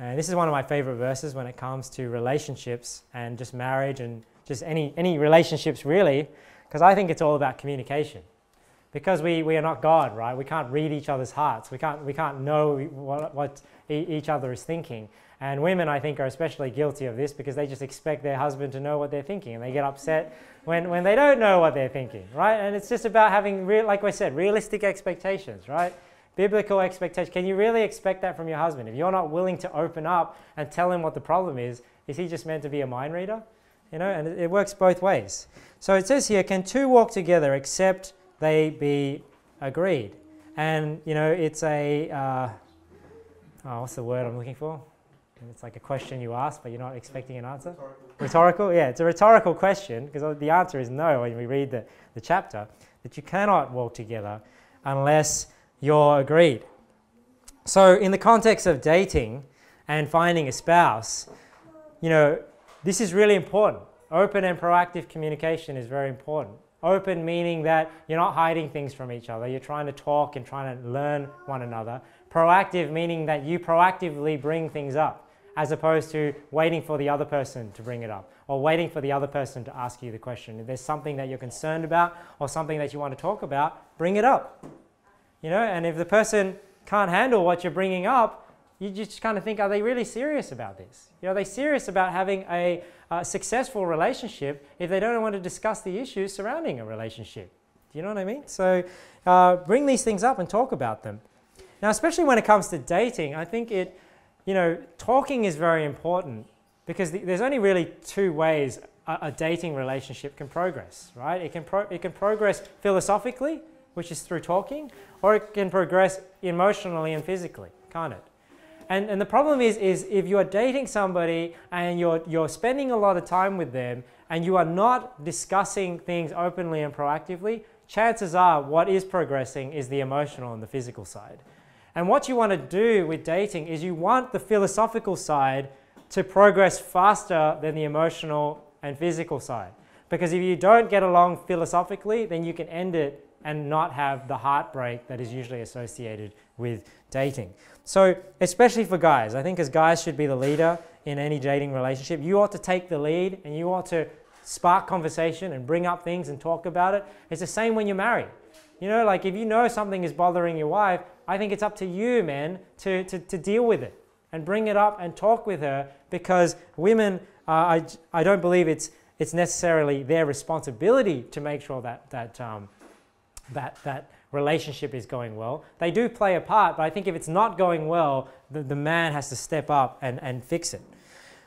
And this is one of my favorite verses when it comes to relationships and just marriage and just any, any relationships really, because I think it's all about communication. Because we, we are not God, right? We can't read each other's hearts. We can't, we can't know what, what each other is thinking. And women, I think, are especially guilty of this because they just expect their husband to know what they're thinking and they get upset when, when they don't know what they're thinking, right? And it's just about having, real, like I said, realistic expectations, right? Biblical expectation. Can you really expect that from your husband? If you're not willing to open up and tell him what the problem is, is he just meant to be a mind reader? You know, and it, it works both ways. So it says here, can two walk together except they be agreed? And, you know, it's a, uh, oh, what's the word I'm looking for? It's like a question you ask, but you're not expecting an answer. Rhetorical. rhetorical? Yeah, it's a rhetorical question because the answer is no when we read the, the chapter, that you cannot walk together unless you're agreed. So, in the context of dating and finding a spouse, you know, this is really important. Open and proactive communication is very important. Open meaning that you're not hiding things from each other, you're trying to talk and trying to learn one another. Proactive meaning that you proactively bring things up as opposed to waiting for the other person to bring it up or waiting for the other person to ask you the question. If there's something that you're concerned about or something that you want to talk about, bring it up. You know, and if the person can't handle what you're bringing up, you just kind of think, are they really serious about this? You know, are they serious about having a, a successful relationship if they don't want to discuss the issues surrounding a relationship? Do you know what I mean? So uh, bring these things up and talk about them. Now, especially when it comes to dating, I think it, you know, talking is very important because the, there's only really two ways a, a, dating relationship can progress, right? It can, pro, it can progress philosophically, which is through talking, or it can progress emotionally and physically, can't it? And, and the problem is, is if you are dating somebody and you're, you're spending a lot of time with them and you are not discussing things openly and proactively, chances are what is progressing is the emotional and the physical side. And what you want to do with dating is you want the philosophical side to progress faster than the emotional and physical side. Because if you don't get along philosophically, then you can end it and not have the heartbreak that is usually associated with dating. So, especially for guys, I think as guys should be the leader in any dating relationship, you ought to take the lead and you ought to spark conversation and bring up things and talk about it. It's the same when you're married. You know, like if you know something is bothering your wife, I think it's up to you, man, to, to, to deal with it and bring it up and talk with her because women, uh, I, I don't believe it's, it's necessarily their responsibility to make sure that, that, um, that, that relationship is going well. They do play a part, but I think if it's not going well, the, the man has to step up and, and fix it.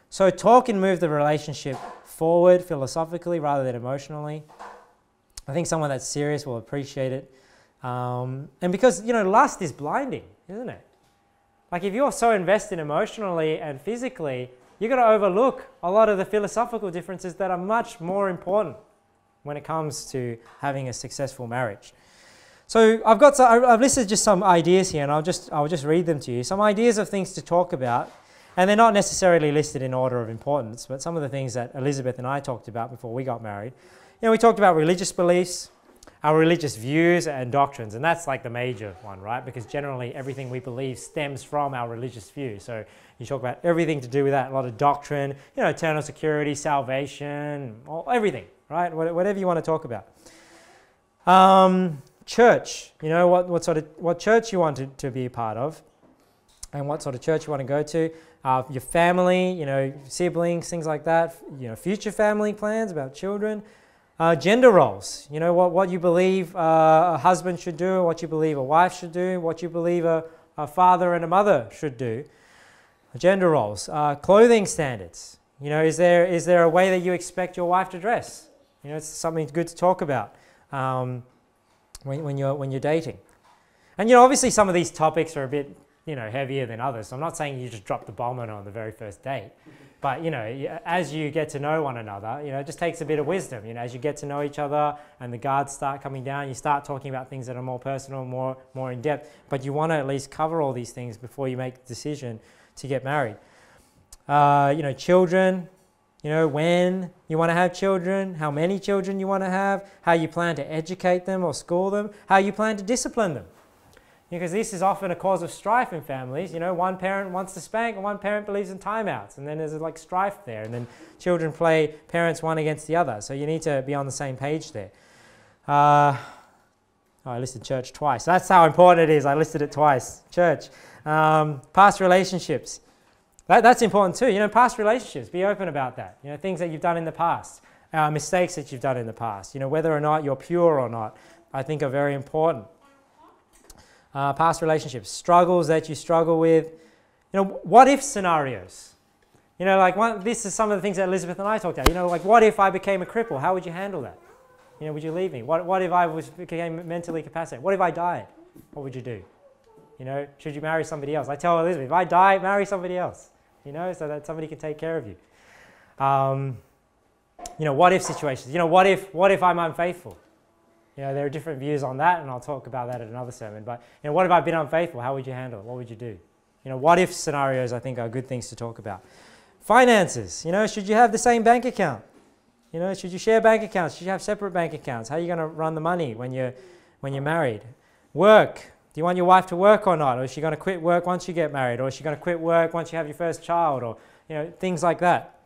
So talk and move the relationship forward philosophically rather than emotionally. I think someone that's serious will appreciate it. Um, and because, you know, lust is blinding, isn't it? Like if you're so invested emotionally and physically, you're going to overlook a lot of the philosophical differences that are much more important when it comes to having a successful marriage. So I've got I've listed just some ideas here, and I'll just I'll just read them to you. Some ideas of things to talk about, and they're not necessarily listed in order of importance, but some of the things that Elizabeth and I talked about before we got married. You know, we talked about religious beliefs, our religious views and doctrines, and that's like the major one, right? Because generally everything we believe stems from our religious view. So you talk about everything to do with that, a lot of doctrine, you know, eternal security, salvation, all, everything, right? Whatever you want to talk about. Um, church, you know, what, what sort of what church you want to, to be a part of, and what sort of church you want to go to. Uh, your family, you know, siblings, things like that. You know, future family plans about children. Uh, gender roles, you know, what, what you believe uh, a husband should do, what you believe a wife should do, what you believe a, a father and a mother should do. Gender roles. Uh, clothing standards. You know, is there, is there a way that you expect your wife to dress? You know, it's something good to talk about. Um, when, when, you're, when you're dating. And you know, obviously some of these topics are a bit, you know, heavier than others. So I'm not saying you just drop the bomb on on the very first date. But, you know, as you get to know one another, you know, it just takes a bit of wisdom. You know, as you get to know each other and the guards start coming down, you start talking about things that are more personal, more, more in depth. But you want to at least cover all these things before you make the decision to get married. Uh, you know, children, you know, when you want to have children, how many children you want to have, how you plan to educate them or school them, how you plan to discipline them. Because this is often a cause of strife in families. You know, one parent wants to spank and one parent believes in timeouts. And then there's like strife there. And then children play parents one against the other. So you need to be on the same page there. Uh, oh, I listed church twice. That's how important it is. I listed it twice. Church. Um, past relationships. That, that's important too. You know, past relationships, be open about that. You know, things that you've done in the past, uh, mistakes that you've done in the past. You know, whether or not you're pure or not, I think are very important. Uh, past relationships, struggles that you struggle with. You know, what if scenarios? You know, like one, this is some of the things that Elizabeth and I talked about. You know, like what if I became a cripple? How would you handle that? You know, would you leave me? What, what if I was, became mentally incapacitated? What if I died? What would you do? You know, should you marry somebody else? I tell Elizabeth, if I die, marry somebody else you know, so that somebody can take care of you. Um, you know, what if situations? You know, what if, what if I'm unfaithful? You know, there are different views on that, and I'll talk about that in another sermon. But, you know, what if I've been unfaithful? How would you handle it? What would you do? You know, what if scenarios I think are good things to talk about. Finances, you know, should you have the same bank account? You know, should you share bank accounts? Should you have separate bank accounts? How are you going to run the money when you're, when you're married? Work, do you want your wife to work or not? Or is she going to quit work once you get married? Or is she going to quit work once you have your first child? Or, you know, things like that.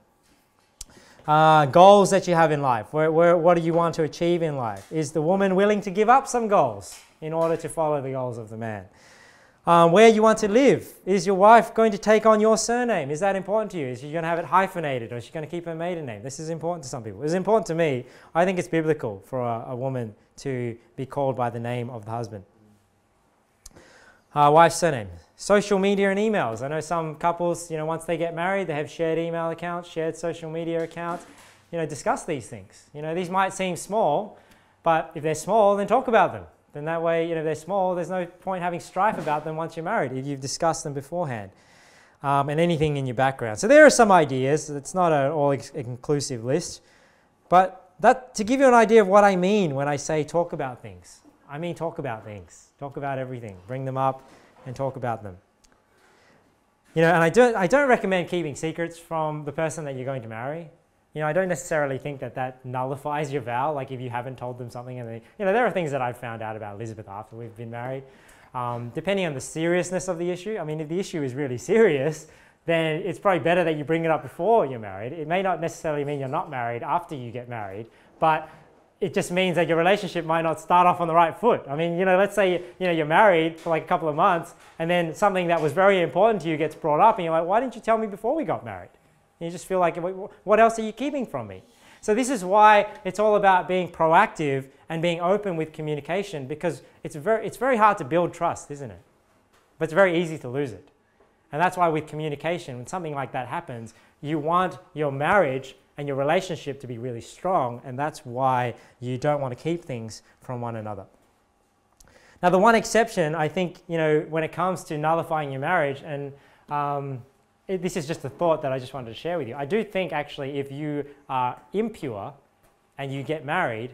Uh, goals that you have in life. Where, where, what do you want to achieve in life? Is the woman willing to give up some goals in order to follow the goals of the man? Um, where you want to live. Is your wife going to take on your surname? Is that important to you? Is she going to have it hyphenated or is she going to keep her maiden name? This is important to some people. It's important to me. I think it's biblical for a, a woman to be called by the name of the husband. Uh, wife's surname. Social media and emails. I know some couples, you know, once they get married, they have shared email accounts, shared social media accounts. You know, discuss these things. You know, these might seem small, but if they're small, then talk about them. Then that way, you know, if they're small, there's no point having strife about them once you're married if you've discussed them beforehand. Um, and anything in your background. So there are some ideas. It's not an all-inclusive list, but that to give you an idea of what I mean when I say talk about things. I mean talk about things. Talk about everything. Bring them up and talk about them. You know, and I don't, I don't recommend keeping secrets from the person that you're going to marry. You know, I don't necessarily think that that nullifies your vow, like if you haven't told them something. And they, you know, there are things that I've found out about Elizabeth after we've been married. Um, depending on the seriousness of the issue, I mean, if the issue is really serious, then it's probably better that you bring it up before you're married. It may not necessarily mean you're not married after you get married, but it just means that your relationship might not start off on the right foot. I mean, you know, let's say you know you're married for like a couple of months, and then something that was very important to you gets brought up, and you're like, why didn't you tell me before we got married? And you just feel like, what else are you keeping from me? So this is why it's all about being proactive and being open with communication, because it's very it's very hard to build trust, isn't it? But it's very easy to lose it. And that's why with communication, when something like that happens, you want your marriage and your relationship to be really strong, and that's why you don't want to keep things from one another. Now, the one exception, I think, you know, when it comes to nullifying your marriage, and um, it, this is just a thought that I just wanted to share with you. I do think actually, if you are impure and you get married,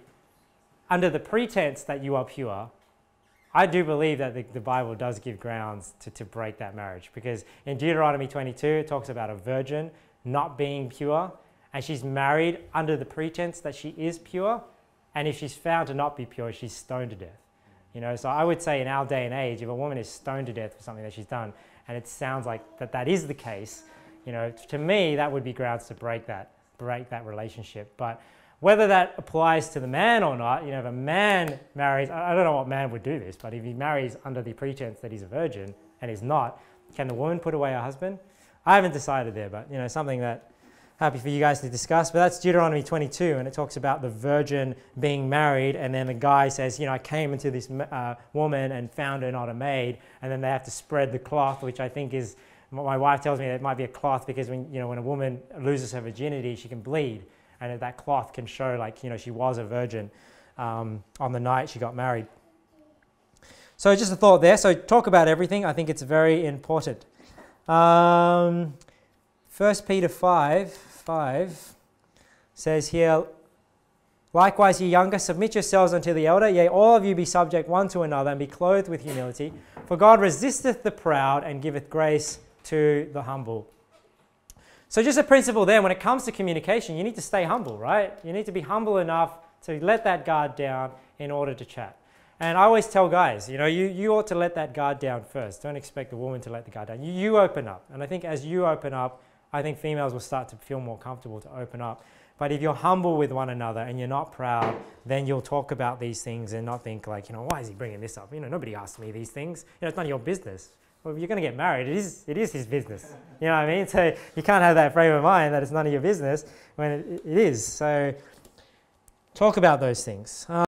under the pretense that you are pure, I do believe that the, the Bible does give grounds to, to break that marriage because in Deuteronomy 22, it talks about a virgin not being pure and she's married under the pretense that she is pure, and if she's found to not be pure, she's stoned to death. You know, so I would say in our day and age, if a woman is stoned to death for something that she's done, and it sounds like that that is the case, you know, to me that would be grounds to break that break that relationship. But whether that applies to the man or not, you know, if a man marries, I don't know what man would do this, but if he marries under the pretense that he's a virgin and he's not, can the woman put away her husband? I haven't decided there, but you know, something that happy for you guys to discuss. But that's Deuteronomy 22, and it talks about the virgin being married, and then the guy says, you know, I came into this uh, woman and found her not a maid, and then they have to spread the cloth, which I think is, my wife tells me that it might be a cloth because when, you know, when a woman loses her virginity, she can bleed, and that cloth can show like, you know, she was a virgin um, on the night she got married. So just a thought there. So talk about everything. I think it's very important. Um, 1 Peter 5, 5 says here, Likewise, ye younger, submit yourselves unto the elder. Yea, all of you be subject one to another, and be clothed with humility. For God resisteth the proud, and giveth grace to the humble. So, just a principle there when it comes to communication, you need to stay humble, right? You need to be humble enough to let that guard down in order to chat. And I always tell guys, you know, you, you ought to let that guard down first. Don't expect the woman to let the guard down. You, you open up. And I think as you open up, I think females will start to feel more comfortable to open up. But if you're humble with one another and you're not proud, then you'll talk about these things and not think like, you know, why is he bringing this up? You know, nobody asked me these things. You know, it's none of your business. Well, if you're going to get married, it is, it is his business. You know what I mean? So you can't have that frame of mind that it's none of your business when it, it is. So talk about those things. Um,